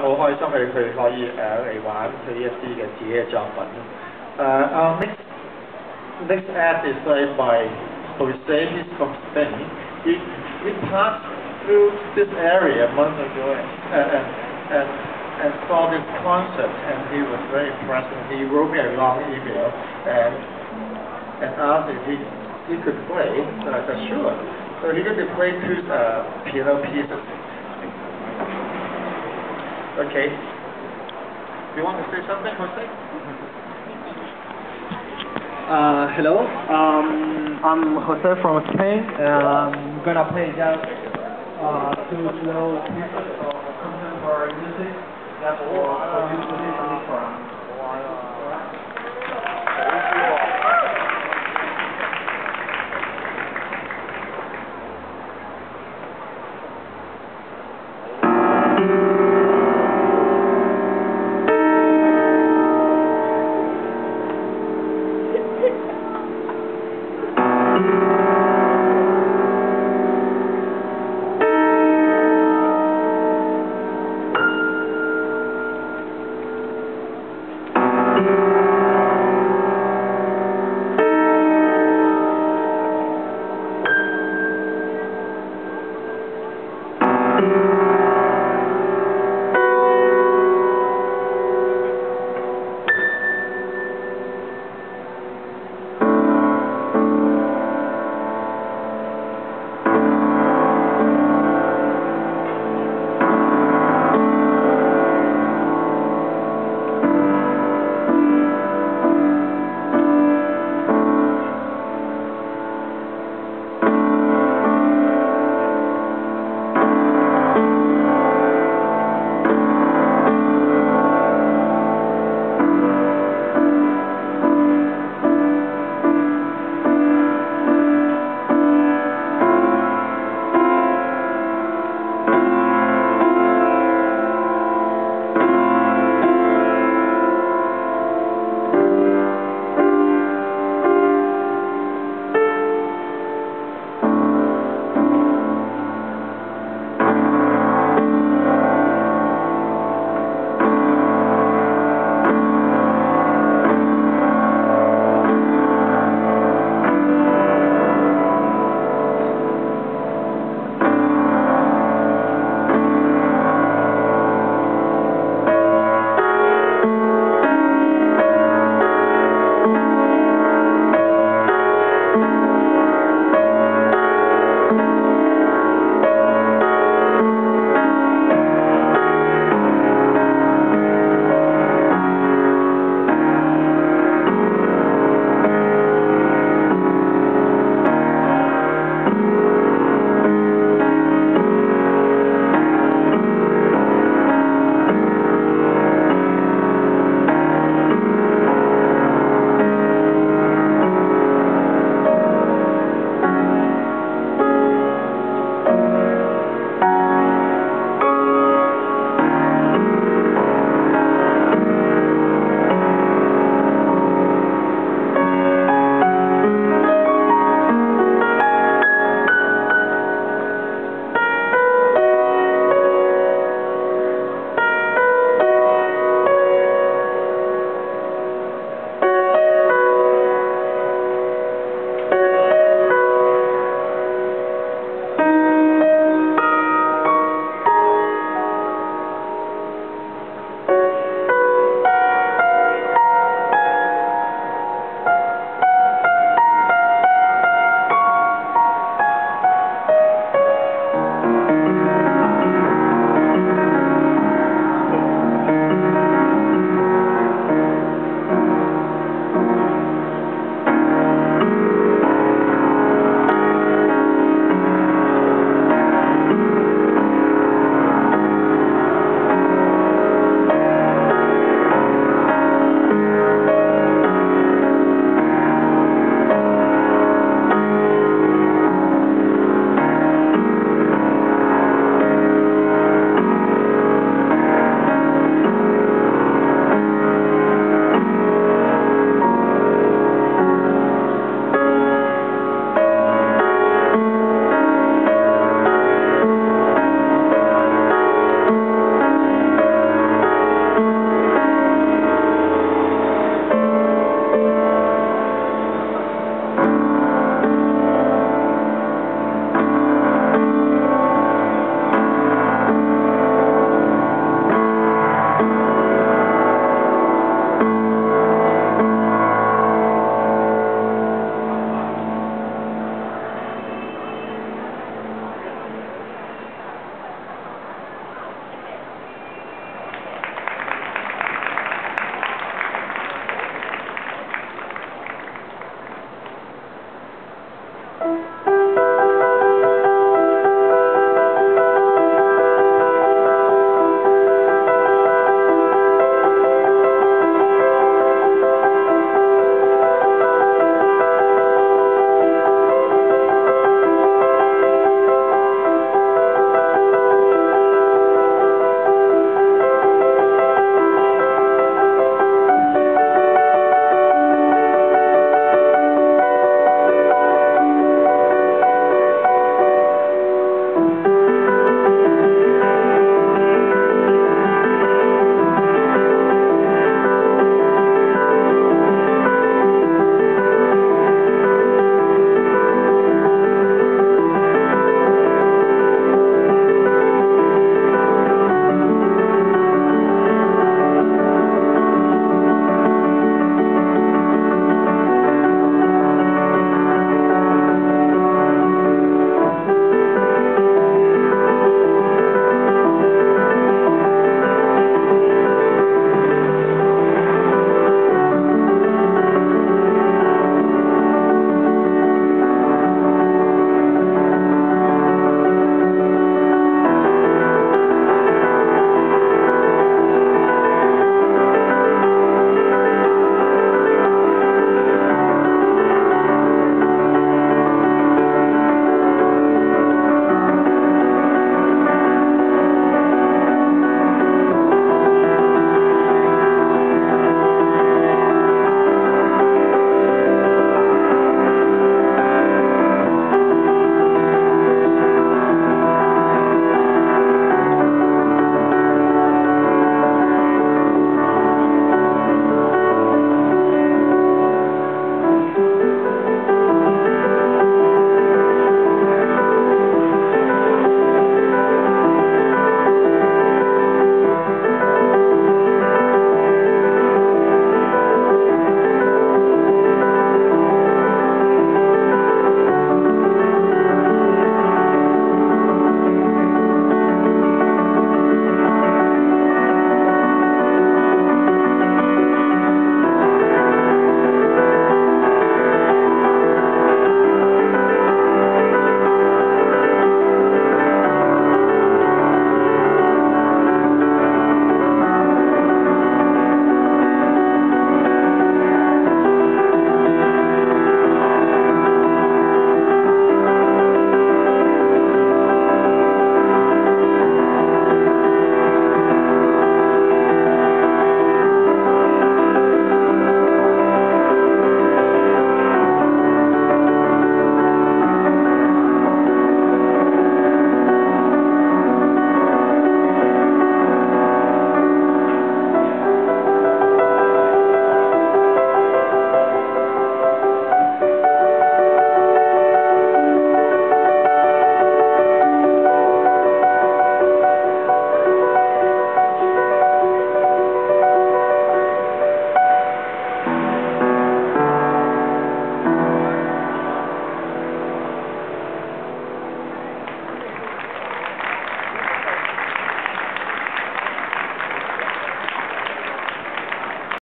好开心佢佢可以诶嚟玩佢呢一啲嘅自己嘅作品。诶、our next next act is played by Jose. He's from Spain. He we passed through this area a month ago and and and, and saw this concert and he was very impressed and he wrote me a long email and and asked if he he could play. So I said sure. So he got to play two uh, piano pieces. Okay. Do you want to say something, Jose? Uh, hello, um, I'm Jose from Spain, and I'm gonna play just uh, two slow pieces of contemporary music. That's for, for you to listen